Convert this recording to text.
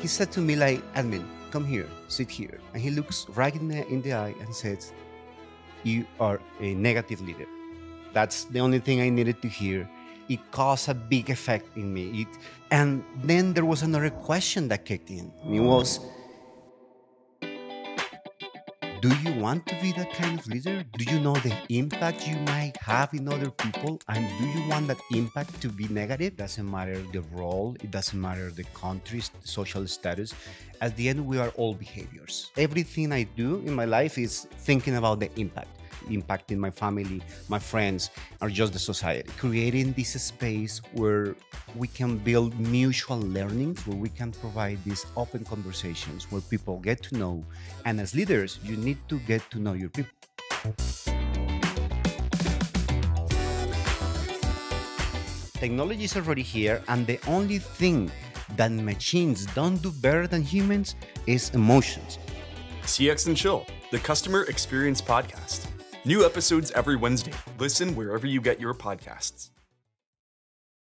he said to me like, admin, come here, sit here. And he looks right in the, in the eye and says, you are a negative leader. That's the only thing I needed to hear. It caused a big effect in me. It, and then there was another question that kicked in. It was, do you want to be that kind of leader? Do you know the impact you might have in other people? And do you want that impact to be negative? Doesn't matter the role, it doesn't matter the country's social status. At the end, we are all behaviors. Everything I do in my life is thinking about the impact impacting my family, my friends, or just the society. Creating this space where we can build mutual learnings, where we can provide these open conversations where people get to know. And as leaders, you need to get to know your people. Technology is already here, and the only thing that machines don't do better than humans is emotions. CX and Chill, the customer experience podcast. New episodes every Wednesday. Listen wherever you get your podcasts.